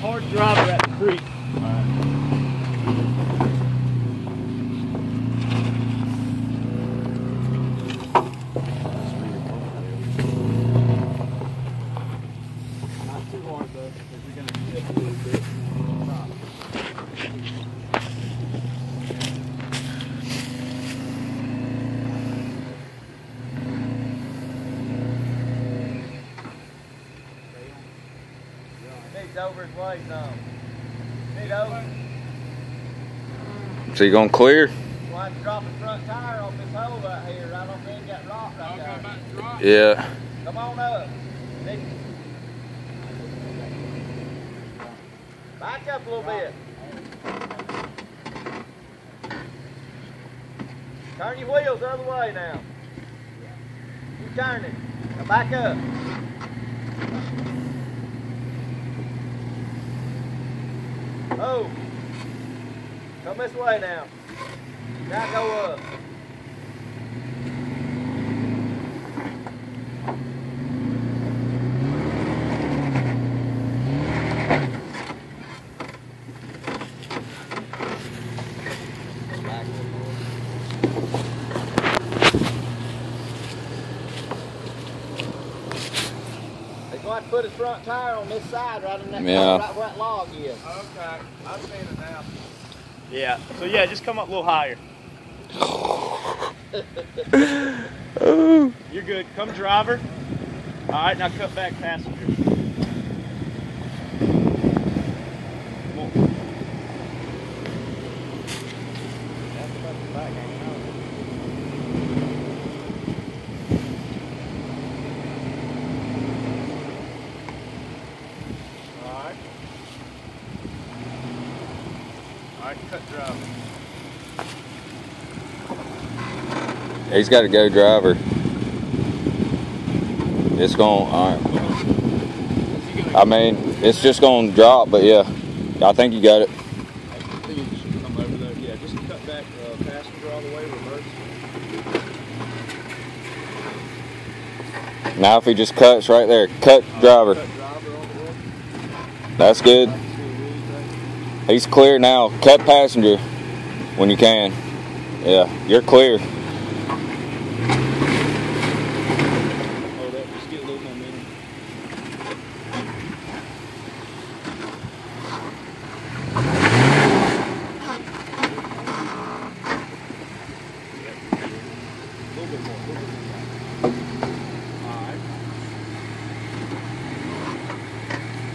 hard driver at the creek. Not too hard though, because you're gonna dip a little bit. He's over his way some. He's over. So you gonna clear? We'll drop the front tire off this hole right here, right on there, got rock right there. Yeah. Come on up. Nick. Back up a little bit. Turn your wheels the other way now. Keep turning. Now back up. Oh. Come this way now. Now go up. Back a little more. To put his front tire on this side, right in that Yeah. right where that log is. Okay, I've seen it now. Yeah, so yeah, just come up a little higher. You're good. Come driver. All right, now cut back passenger. Come on. That's about the back hanging out. All right. All right, cut driver. He's got to go driver. It's going, alright. I mean, it's just going to drop, but yeah. I think you got it. All. Now if he just cuts right there, cut driver. All. That's good. Back to the wheels back. He's clear now. Cut passenger when you can. Yeah, you're clear that just get a little momentum. A little bit more. A little bit more. All right.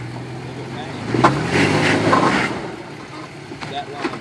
A little bit faster. That line.